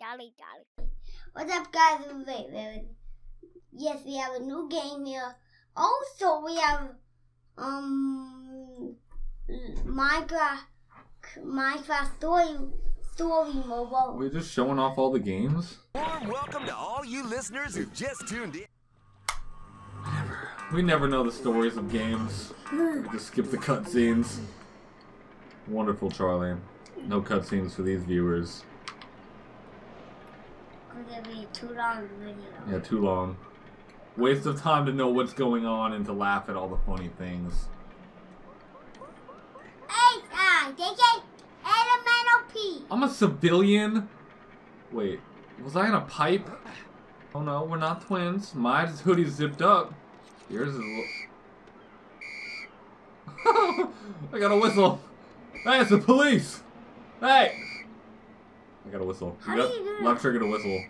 Charlie, Charlie, Charlie. What's up, guys? Wait, wait, wait. Yes, we have a new game here. Also, we have um Minecraft Minecraft story story mobile. We're just showing off all the games. Warm welcome to all you listeners who just tuned in. We never know the stories of games. We just skip the cutscenes. Wonderful, Charlie. No cutscenes for these viewers. Could it be too long video? Yeah, too long. Waste of time to know what's going on and to laugh at all the funny things. Hey, JJ, elemental P. I'm a civilian? Wait, was I in a pipe? Oh no, we're not twins. My hoodie's zipped up. Yours is. I got a whistle. Hey, it's the police. Hey. I got a whistle. How You do you? Left trigger to whistle.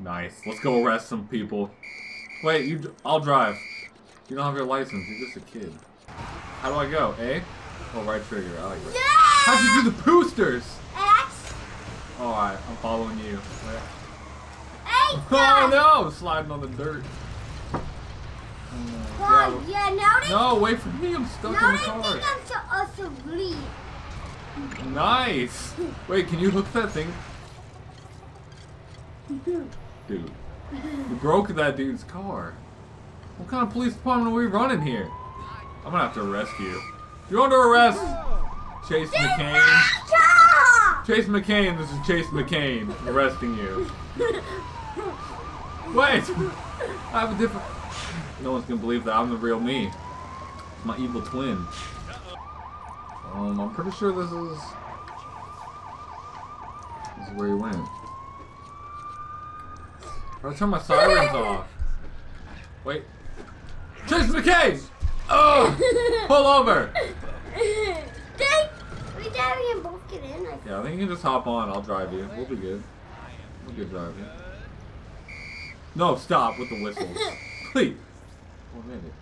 Nice. Let's go arrest some people. Wait, you. I'll drive. You don't have your license. You're just a kid. How do I go? A? Oh, right trigger. I like right. Yeah! How'd you do the boosters? X. Alright, I'm following you. Hey, Oh no! Sliding on the dirt. Oh, yeah, yeah, now they, no, wait for me. I'm stuck now in they the think car. I'm so, also bleed. Nice. Wait, can you hook that thing? Dude, you broke that dude's car. What kind of police department are we running here? I'm gonna have to arrest you. You're under arrest. Chase McCain. Chase McCain, this is Chase McCain arresting you. Wait! I have a different. No one's gonna believe that I'm the real me. It's my evil twin. Um, I'm pretty sure this is. This is where he went. I turn my sirens off. Wait. Chase McCain! Oh! Pull over! We didn't both get in. I Yeah, I think you can just hop on. I'll drive you. We'll be good. We'll good drive you. No, stop with the whistles. Please. One minute.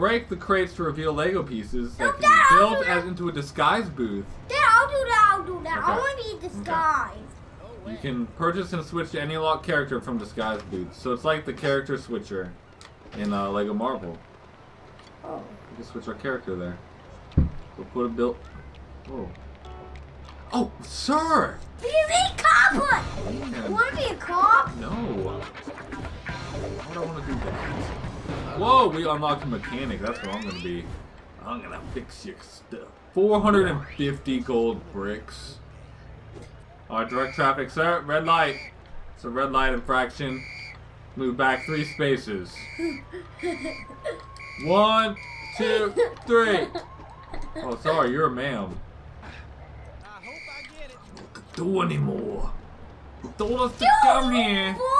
Break the crates to reveal Lego pieces that can be built as into a disguise booth. Then I'll do that. I'll do that. I want to be disguised. You can purchase and switch to any locked character from disguise booths. So it's like the character switcher in uh, Lego Marvel. Oh. We can switch our character there. We'll put a built. Whoa. Oh, sir! Be a cop. You want to be a cop? No. Why would I want to do that? Whoa, we unlocked a mechanic. That's what I'm gonna be. I'm gonna fix your stuff. 450 gold bricks. Alright, direct traffic, sir. Red light. It's a red light infraction. Move back three spaces. One, two, three. Oh, sorry, you're a ma'am. I hope I get it. Don't do anymore. You told us to come here. Pulled me over.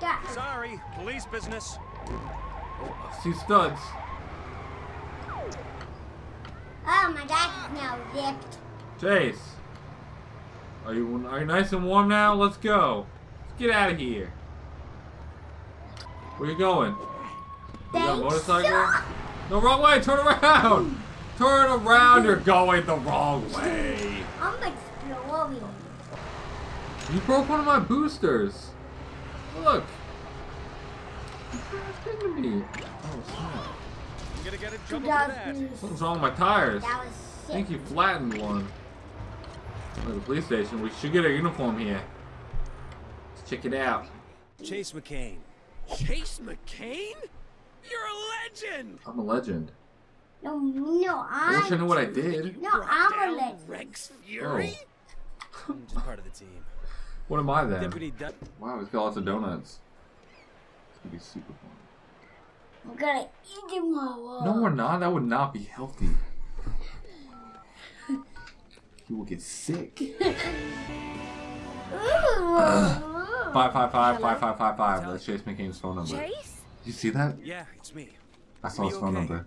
That. Sorry, police business. Oh I see studs. Oh, my back is now zipped. Chase. Are you are you nice and warm now? Let's go. Let's get out of here. Where you going? You got a motorcycle? sir. No, wrong way. Turn around. Turn around. You're going the wrong way. I'm exploring. You broke one of my boosters. Look. You crashed into me. Oh, snap. I'm gonna get in trouble for that. dollars. Something's wrong with my tires. That was I think you flattened one. At the police station. We should get a uniform here. Let's check it out. Chase McCain. Chase McCain? You're a legend! I'm a legend. No, no, I I'm. wish I knew what I did. No, I'm a legend. Rex Fury? Oh. I'm just part of the team. What am I then? Deputy Dun- Wow, he's got lots of donuts. It's gonna be super fun. I'm gonna eat them all. No, we're not. That would not be healthy. You will get sick. Ooh. Five five five five five five five. That's Chase McCain's phone number. Chase? You see that? Yeah, it's me. I saw his phone okay? number.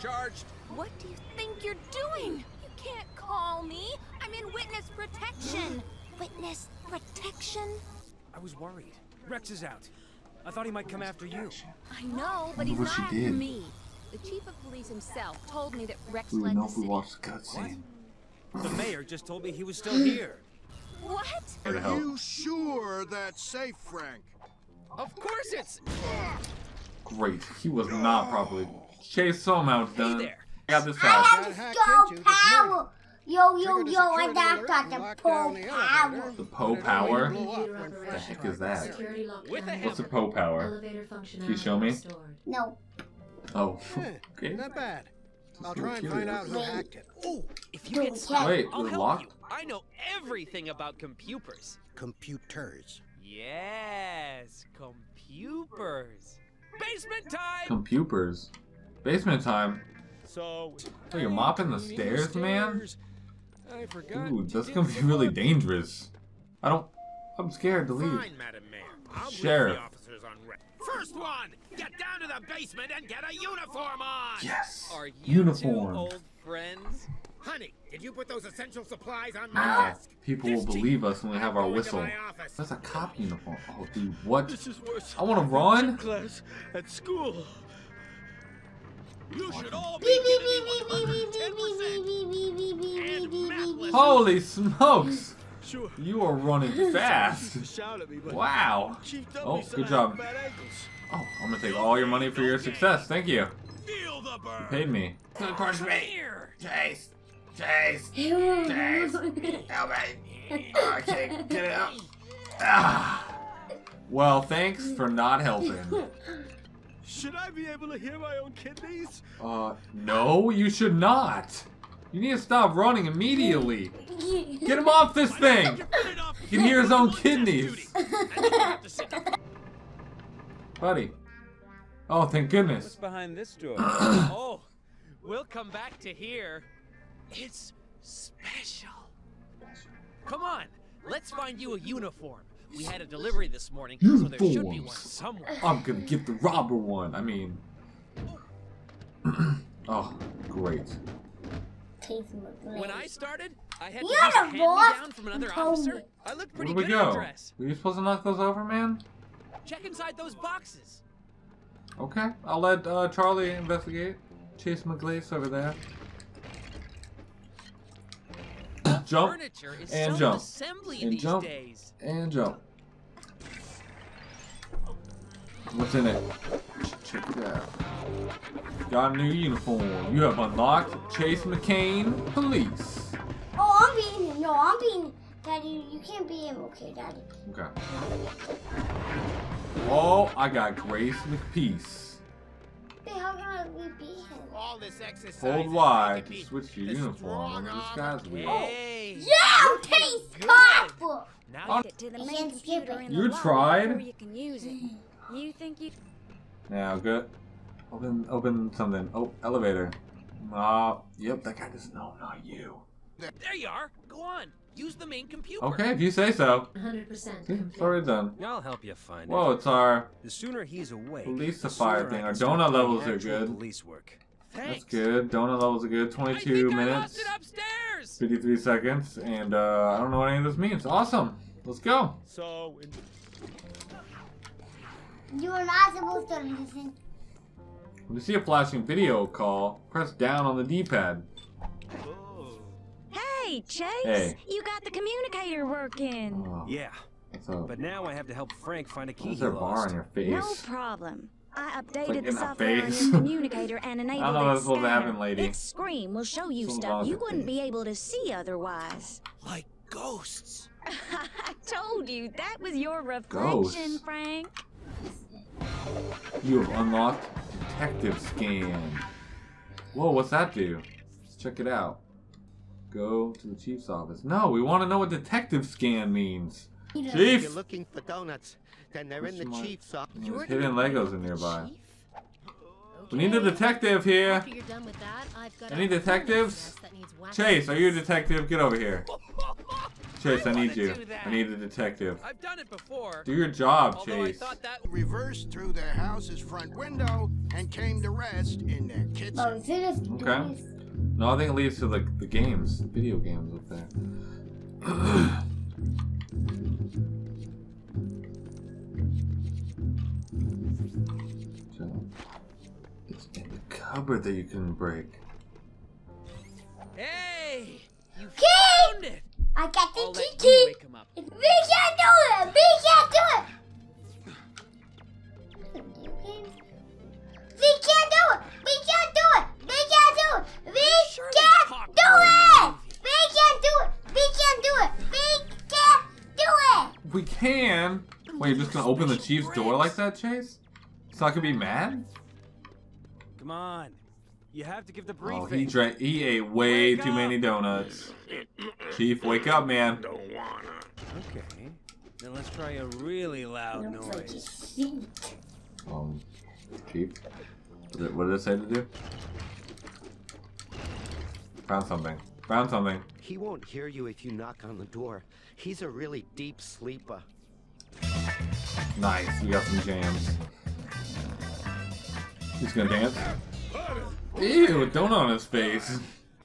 Charged. What do you think you're doing? You can't call me. I'm in witness protection. Witness protection? I was worried. Rex is out. I thought he might come after you. I know, but he's not after me. The chief of police himself told me that Rex We would led know the if city. watched the cutscene. The mayor just told me he was still hmm. here. What? Are you sure that's safe, Frank? Of course it's. Great. He was not properly. Chase somehow Hey done. there. I got this I side. have Got hacked this power. Yo, yo, yo, I security got alert got the locked pull down the power. The but Poe power? blew up Computer when Frank operation. heck is that? Security lockdown With the What's the hammer. Poe power? Elevator functionality you show me? No. Oh. Okay. Not bad. I'll try and you find out who hacked it. Oh, if you get stuck, Wait, I'll we're help locked? you. I know everything about computers. Computers. Yes, computers. Basement time. Computers. Basement time. So. Oh, you're mopping the stairs, man? I forgot. Ooh, that's gonna be really dangerous. I don't. I'm scared to leave. Fine, Madam Mayor. I'll Sheriff. the officers on re- First one, get down to the basement and get a uniform on. Yes. Are you Uniform. two old friends? Honey, did you put those essential supplies on my Now, desk? people will believe us when we have our whistle. That's a cop uniform. Oh, dude, what? This is worse. I wanna run. class at school. You should all be Beep, beep, giving beep, me beep, beep, beep, 110%. beep, beep, beep, beep, beep, And beep, beep, math beep. lessons. Holy smokes! Sure. You are running fast. Shout at me, but Wow. Oh, good job. have bad ankles. Oh, I'm gonna take all your money for your success. Thank you. Feel the burn. You paid me. Come here. Chase! Chase! Help me! I can't get it out. Ah. Well, thanks for not helping. Should I be able to hear my own kidneys? Uh, no, you should not. You need to stop running immediately. Get him off this thing! Put. He can hear his own One kidneys. duty. And you have to sit Buddy. Oh, thank What's goodness. behind this door? Oh, we'll come back to here. It's special. Come on, let's find you a uniform. We had a delivery this morning, so there should be one somewhere. I'm gonna give the robber one. I mean. oh, great. Taste my When I started, I had You're use a the boss. hand-me-down from another Told officer. I looked Where pretty do we good in a go? dress. Were you supposed to knock those over, man? Check inside those boxes. Okay, I'll let uh, Charlie investigate. Chase McGlace over there. Jump and jump. self-assembly And jump. days. and jump. What's in it? Check it out. Got a new uniform. You have unlocked Chase McCain Police. Oh, I'm being. No, I'm being. Daddy, you can't be him. Okay, Daddy. Okay. Oh, I got Grace McPeace. How can I be him? All this exercise. Hold is Y to switch your uniform strong under arm disguise of wheel. Yeah, taste cop. Now Get to the I main can't computer in You the lobby tried? you can use it. You think you Now, good. Open, open something. Oh, elevator. Ah, yep, that guy doesn't know. Not you. There you are. Go on. Use the main computer. Okay, if you say so. 100% See, complete. it's already done. I'll help you find Whoa, it. it's our. The sooner he's awake, Police the the fire thing. Our donut levels are actual good. Police work. Thanks. That's good. Donut levels are good. I 22 think I minutes, lost it upstairs. 53 seconds, and uh, I don't know what any of this means. Awesome. Let's go. So, in- You are not supposed to listen. When you see a flashing video call, press down on the D-pad. Hey, Chase! Hey. You got the communicator working. Oh, yeah. What's up? But now I have to help Frank find a key Why is he there a bar on your face? No problem. I updated like the software on your communicator and enabled know what's its supposed to happen, scanner. lady. Its screen will show you Something's stuff you wouldn't be able to see otherwise. Like ghosts. I told you that was your reflection, Ghosts. Frank. You have unlocked Detective Scan. Whoa, what's that do? Let's check it out. Go to the chief's office. No, we want to know what Detective Scan means. If you're looking for donuts, then they're in the Question mark. chief's office. There's You're hidden Legos be in nearby. chief? We need a detective here. You're done with that, I've got Any a detectives? bonus that needs whacking. Chase, are you a detective? Get over here. Chase, I need you. I need a detective. I've done it before. Do your job, Although I Chase. thought that Reversed through their house's front window and came to rest in their kitchen. Oh, is it a Okay. No, I think it leads to like the games, video games up there. so, it's in the cupboard that you can break. Hey! You Key! I got the I'll let key. wake him up. We can't do it. We can't do it. We can't do it. We can't do it. We can't do it. We Surely can't do more in the it. We can't do it. We can't do it. We can't do it. We can. Wait, you're just gonna open the chief's door like that, Chase? So I could be mad? Come on. You have to give the briefing. Oh, he drank. He ate way Wake too many donuts. Chief, wake up, man. Don't wanna. okay. Then let's try a really loud noise. Um, Chief, what did- what did it say to do? Found something. Found something. He won't hear you if you knock on the door. He's a really deep sleeper. Nice. You got some jams. He's gonna dance. Ew, a donut on his face.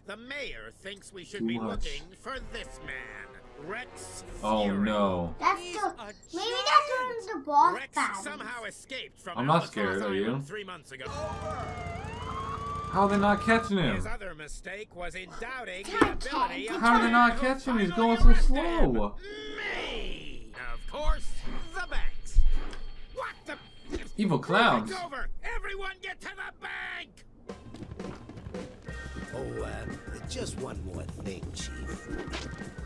The mayor thinks we should be much. looking for this man, Rex Oh Fury. That's no. the maybe that's one of the boss Rex battles. somehow escaped from I'm not scared, are you? Three months ago. How are they not catching His him? other mistake was in doubting the ability of How are they not catching him? He's going so slow. Me, of course, the banks. What the? Evil clowns. Over. Everyone get to the bank. Oh, uh, just one more thing, Chief.